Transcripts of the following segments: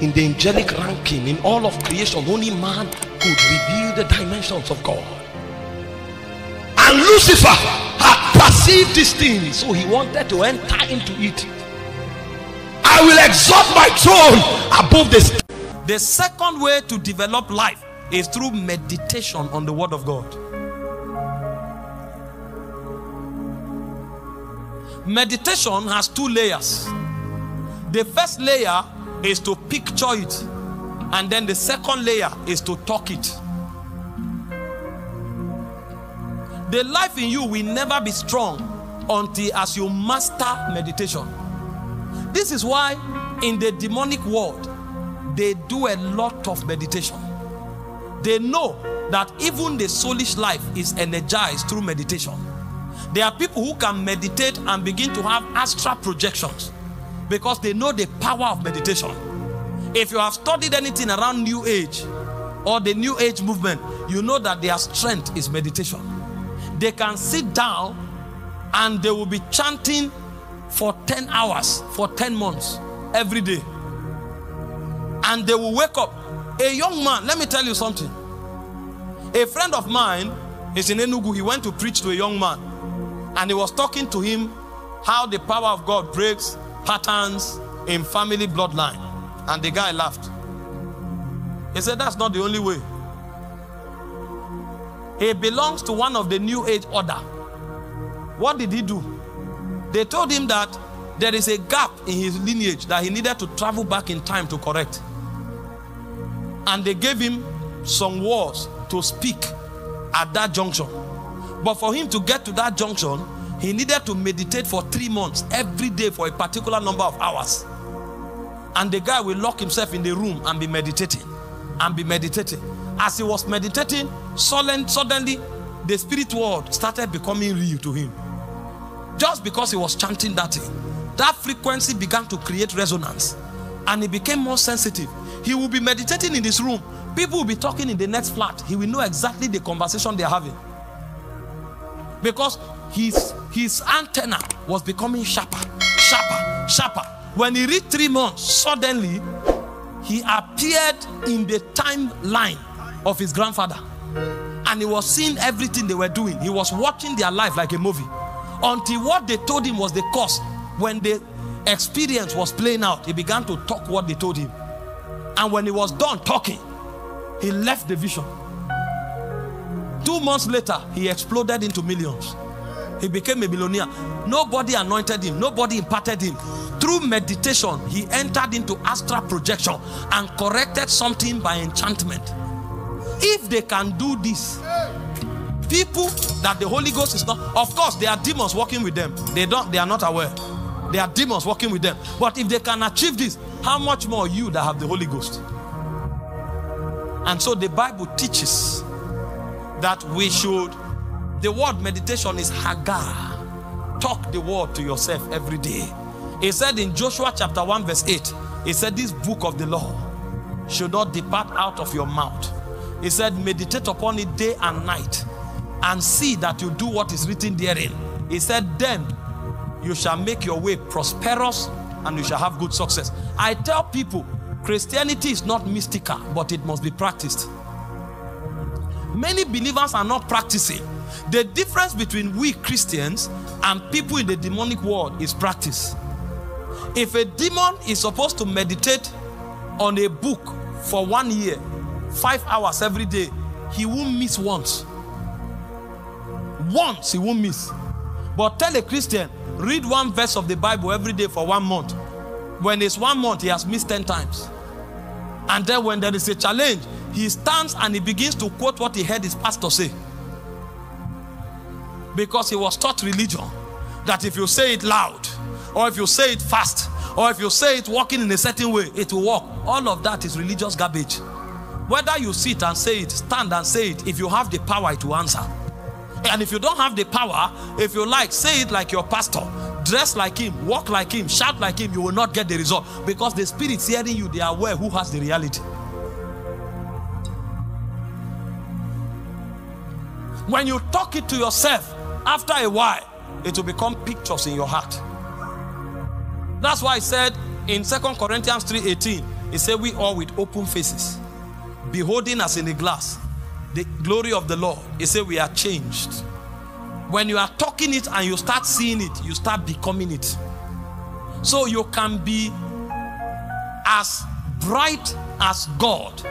in the angelic ranking in all of creation, only man could reveal the dimensions of God. And Lucifer had perceived these things, so he wanted to enter into it. I will exalt my throne above this. The second way to develop life is through meditation on the Word of God. Meditation has two layers. The first layer is to picture it, and then the second layer is to talk it. The life in you will never be strong until as you master meditation. This is why in the demonic world they do a lot of meditation. They know that even the soulish life is energized through meditation. There are people who can meditate and begin to have astral projections because they know the power of meditation. If you have studied anything around New Age or the New Age movement, you know that their strength is meditation. They can sit down and they will be chanting for 10 hours, for 10 months, every day. And they will wake up. A young man, let me tell you something. A friend of mine is in Enugu. He went to preach to a young man and he was talking to him how the power of God breaks patterns in family bloodline. And the guy laughed. He said, That's not the only way. He belongs to one of the new age order. What did he do? They told him that there is a gap in his lineage that he needed to travel back in time to correct. And they gave him some words to speak at that junction. But for him to get to that junction, he needed to meditate for three months every day for a particular number of hours. And the guy will lock himself in the room and be meditating and be meditating. As he was meditating, suddenly the spirit world started becoming real to him. Just because he was chanting that thing, that frequency began to create resonance and he became more sensitive. He will be meditating in this room. People will be talking in the next flat. He will know exactly the conversation they're having. Because his, his antenna was becoming sharper, sharper, sharper. When he reached three months, suddenly he appeared in the timeline of his grandfather. And he was seeing everything they were doing. He was watching their life like a movie. Until what they told him was the cause. When the experience was playing out, he began to talk what they told him. And when he was done talking, he left the vision. Two months later, he exploded into millions. He became a millionaire. Nobody anointed him, nobody imparted him. Through meditation, he entered into astral projection and corrected something by enchantment. If they can do this, people that the Holy Ghost is not, of course, there are demons working with them. They don't, they are not aware. There are demons working with them. But if they can achieve this, how much more you that have the Holy Ghost? And so the Bible teaches that we should, the word meditation is Hagah. Talk the word to yourself every day. He said in Joshua chapter 1, verse 8, he said, This book of the law should not depart out of your mouth. He said, Meditate upon it day and night and see that you do what is written therein. He said, Then you shall make your way prosperous and you shall have good success. I tell people, Christianity is not mystical, but it must be practiced. Many believers are not practicing. The difference between we Christians and people in the demonic world is practice. If a demon is supposed to meditate on a book for one year, five hours every day, he won't miss once. Once he won't miss. But tell a Christian, read one verse of the Bible every day for one month. When it's one month, he has missed 10 times. And then when there is a challenge, he stands and he begins to quote what he heard his pastor say. Because he was taught religion that if you say it loud, or if you say it fast, or if you say it walking in a certain way, it will work. All of that is religious garbage. Whether you sit and say it, stand and say it, if you have the power, it will answer. And if you don't have the power, if you like, say it like your pastor, dress like him, walk like him, shout like him, you will not get the result because the spirits hearing you, they are aware who has the reality. When you talk it to yourself, after a while, it will become pictures in your heart. That's why I said in Second Corinthians 3:18, He said, We all with open faces, beholding as in a glass the glory of the Lord. He said, We are changed. When you are talking it and you start seeing it, you start becoming it. So you can be as bright as God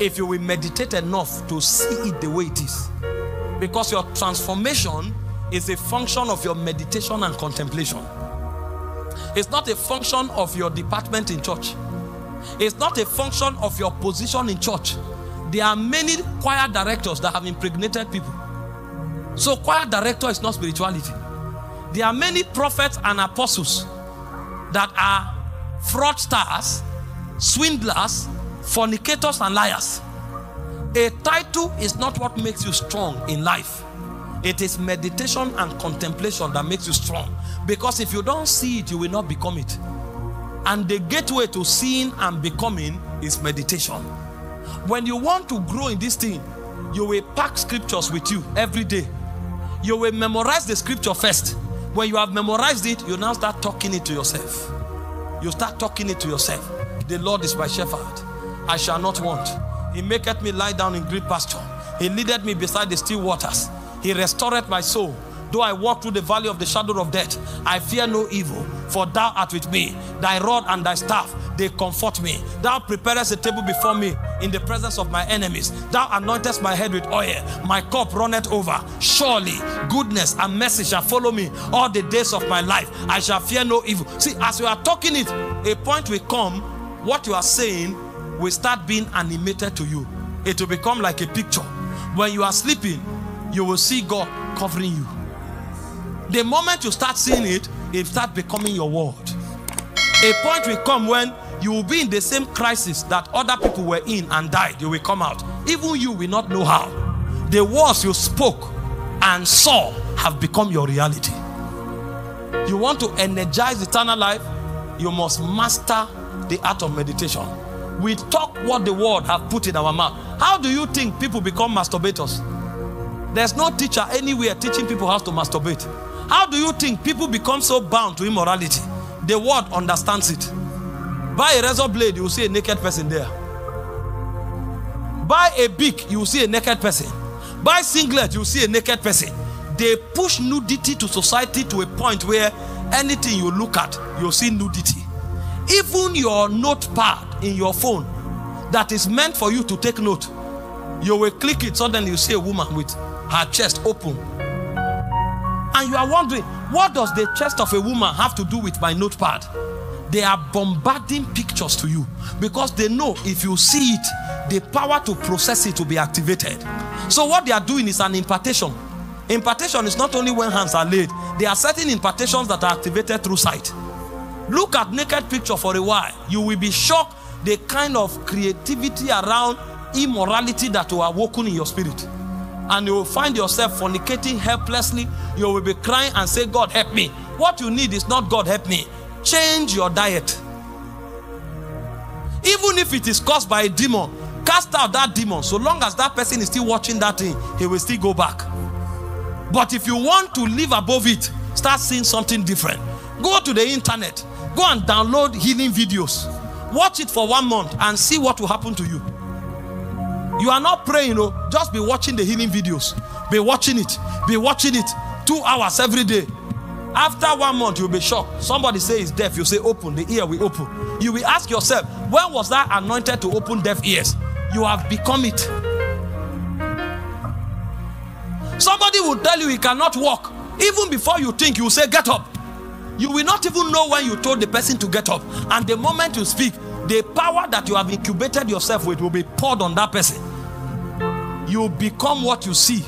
if you will meditate enough to see it the way it is. Because your transformation is a function of your meditation and contemplation. It's not a function of your department in church. It's not a function of your position in church. There are many choir directors that have impregnated people. So, choir director is not spirituality. There are many prophets and apostles that are fraudsters, swindlers, fornicators, and liars. A title is not what makes you strong in life. It is meditation and contemplation that makes you strong. Because if you don't see it, you will not become it. And the gateway to seeing and becoming is meditation. When you want to grow in this thing, you will pack scriptures with you every day. You will memorize the scripture first. When you have memorized it, you now start talking it to yourself. You start talking it to yourself. The Lord is my shepherd. I shall not want. He maketh me lie down in green pasture. He leadeth me beside the still waters. He restored my soul. Though I walk through the valley of the shadow of death, I fear no evil, for thou art with me. Thy rod and thy staff, they comfort me. Thou preparest a table before me in the presence of my enemies. Thou anointest my head with oil. My cup runneth over. Surely goodness and mercy shall follow me all the days of my life. I shall fear no evil. See, as you are talking it, a point will come, what you are saying will start being animated to you. It will become like a picture. When you are sleeping, you will see God covering you. The moment you start seeing it, it start becoming your word. A point will come when you will be in the same crisis that other people were in and died. You will come out. Even you will not know how. The words you spoke and saw have become your reality. You want to energize eternal life, you must master the art of meditation. We talk what the word have put in our mouth. How do you think people become masturbators? There's no teacher anywhere teaching people how to masturbate. How do you think people become so bound to immorality? The world understands it. Buy a razor blade, you will see a naked person there. Buy a beak, you will see a naked person. Buy singlet, you will see a naked person. They push nudity to society to a point where anything you look at, you'll see nudity. Even your notepad in your phone that is meant for you to take note, you will click it, suddenly you see a woman with her chest open. And you are wondering, what does the chest of a woman have to do with my notepad? They are bombarding pictures to you because they know if you see it, the power to process it will be activated. So, what they are doing is an impartation. Impartation is not only when hands are laid, there are certain impartations that are activated through sight. Look at naked picture for a while. You will be shocked the kind of creativity around immorality that will awaken in your spirit. And you will find yourself fornicating helplessly. You will be crying and say, God help me. What you need is not God help me. Change your diet. Even if it is caused by a demon, cast out that demon. So long as that person is still watching that thing, he will still go back. But if you want to live above it, start seeing something different. Go to the internet, go and download healing videos. Watch it for one month and see what will happen to you. You are not praying, you know, just be watching the healing videos. Be watching it, be watching it two hours every day. After one month, you'll be shocked. Somebody say it's deaf, you say open, the ear will open. You will ask yourself, when was that anointed to open deaf ears? You have become it. Somebody will tell you he cannot walk. Even before you think, you say, Get up. You will not even know when you told the person to get up. And the moment you speak, the power that you have incubated yourself with will be poured on that person. You become what you see,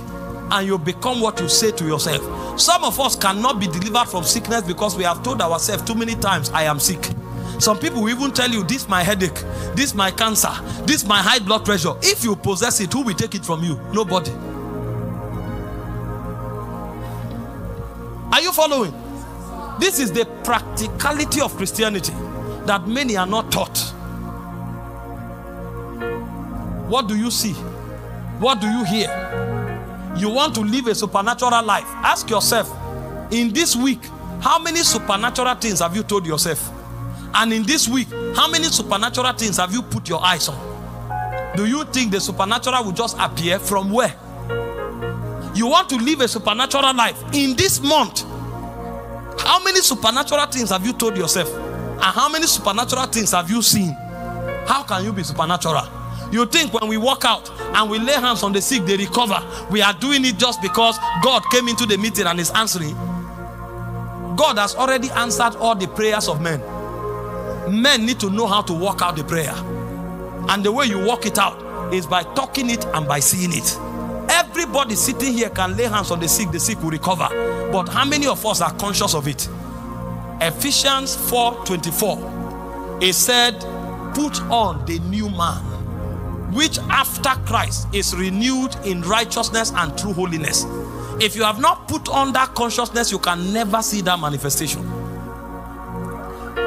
and you become what you say to yourself. Some of us cannot be delivered from sickness because we have told ourselves too many times, I am sick. Some people will even tell you, This my headache, this my cancer, this my high blood pressure. If you possess it, who will take it from you? Nobody. Are you following? This is the practicality of Christianity that many are not taught. What do you see? What do you hear? You want to live a supernatural life. Ask yourself in this week, how many supernatural things have you told yourself? And in this week, how many supernatural things have you put your eyes on? Do you think the supernatural will just appear from where? You want to live a supernatural life in this month. How many supernatural things have you told yourself? And how many supernatural things have you seen? How can you be supernatural? You think when we walk out and we lay hands on the sick, they recover. We are doing it just because God came into the meeting and is answering. God has already answered all the prayers of men. Men need to know how to walk out the prayer. And the way you walk it out is by talking it and by seeing it. Everybody sitting here can lay hands on the sick, the sick will recover. But how many of us are conscious of it? Ephesians 4 24. It said, Put on the new man, which after Christ is renewed in righteousness and true holiness. If you have not put on that consciousness, you can never see that manifestation.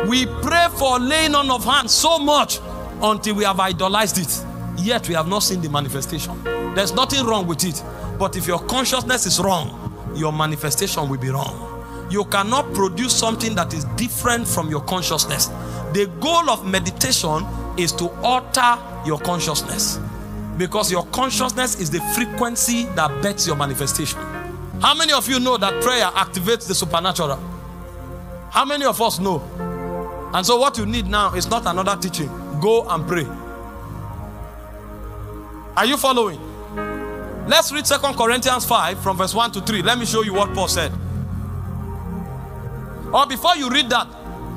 We pray for laying on of hands so much until we have idolized it, yet we have not seen the manifestation. There's nothing wrong with it, but if your consciousness is wrong, your manifestation will be wrong. You cannot produce something that is different from your consciousness. The goal of meditation is to alter your consciousness because your consciousness is the frequency that bets your manifestation. How many of you know that prayer activates the supernatural? How many of us know? And so, what you need now is not another teaching. Go and pray. Are you following? Let's read Second Corinthians 5 from verse 1 to 3. Let me show you what Paul said. Or before you read that,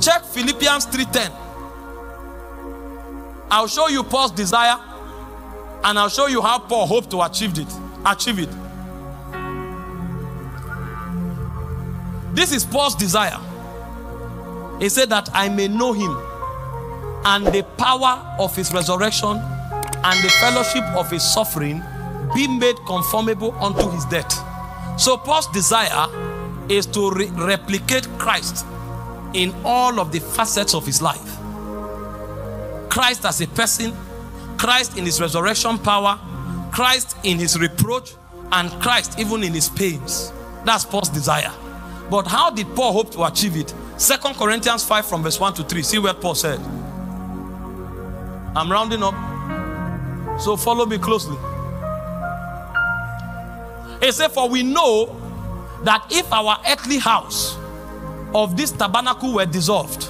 check Philippians 3:10. I'll show you Paul's desire and I'll show you how Paul hoped to achieve it. Achieve it. This is Paul's desire. He said that I may know him and the power of his resurrection and the fellowship of his suffering be made conformable unto his death. So Paul's desire is to re- replicate Christ in all of the facets of his life. Christ as a person, Christ in his resurrection power, Christ in his reproach, and Christ even in his pains. That's Paul's desire. But how did Paul hope to achieve it? Second Corinthians 5 from verse 1 to 3. See what Paul said. I'm rounding up. So follow me closely. He said, For we know that if our earthly house of this tabernacle were dissolved,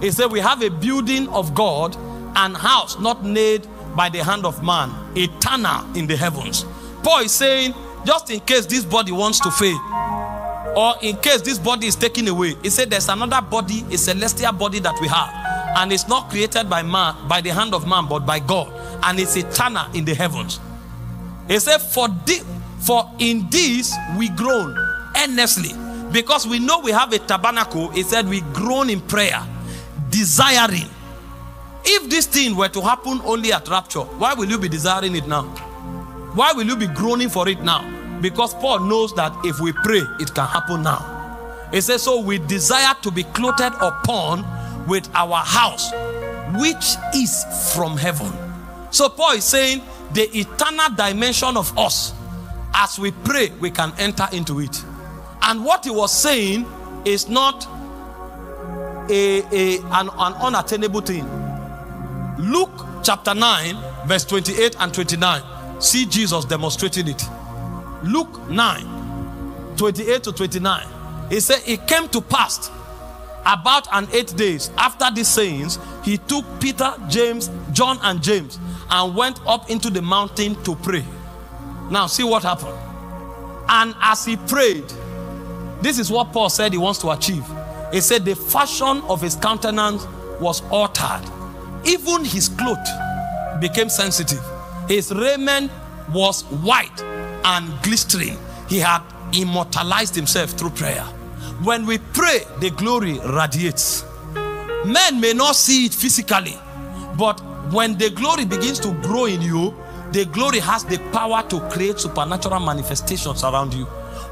he said, We have a building of God and house not made by the hand of man, eternal in the heavens. Paul is saying, just in case this body wants to fade, or in case this body is taken away, he said there's another body, a celestial body that we have, and it's not created by man, by the hand of man, but by God, and it's eternal in the heavens. He said, For for in this we groan earnestly, because we know we have a tabernacle. He said, We groan in prayer, desiring. If this thing were to happen only at rapture, why will you be desiring it now? Why will you be groaning for it now? Because Paul knows that if we pray, it can happen now. He says, So we desire to be clothed upon with our house, which is from heaven. So Paul is saying, the eternal dimension of us, as we pray, we can enter into it. And what he was saying is not a, a an, an unattainable thing. Luke chapter 9, verse 28 and 29. See Jesus demonstrating it. Luke 9, 28 to 29. He said, It came to pass about an eight days after these sayings, he took Peter, James, John, and James and went up into the mountain to pray. Now, see what happened. And as he prayed, this is what Paul said he wants to achieve. He said, The fashion of his countenance was altered, even his clothes became sensitive. His raiment was white and glistering. He had immortalized himself through prayer. When we pray, the glory radiates. Men may not see it physically, but when the glory begins to grow in you, the glory has the power to create supernatural manifestations around you.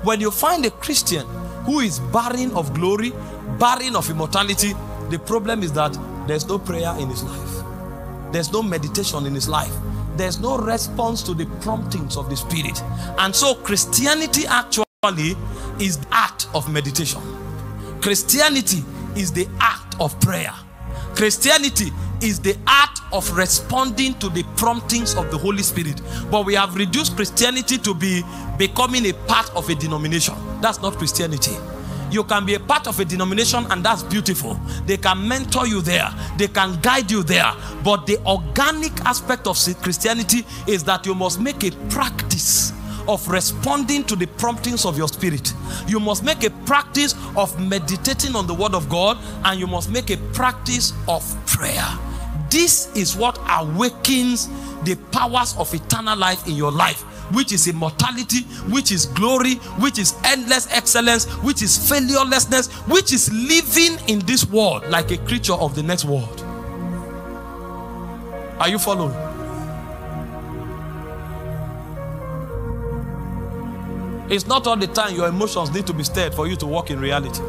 When you find a Christian who is barren of glory, barren of immortality, the problem is that there's no prayer in his life, there's no meditation in his life, there's no response to the promptings of the Spirit. And so, Christianity actually is the act of meditation. Christianity is the act of prayer. Christianity is the art of responding to the promptings of the Holy Spirit. But we have reduced Christianity to be becoming a part of a denomination. That's not Christianity. You can be a part of a denomination, and that's beautiful. They can mentor you there, they can guide you there. But the organic aspect of Christianity is that you must make a practice of responding to the promptings of your spirit. You must make a practice of meditating on the word of God, and you must make a practice of prayer. This is what awakens the powers of eternal life in your life which is immortality, which is glory, which is endless excellence, which is failurelessness, which is living in this world like a creature of the next world. Are you following? It's not all the time your emotions need to be stirred for you to walk in reality.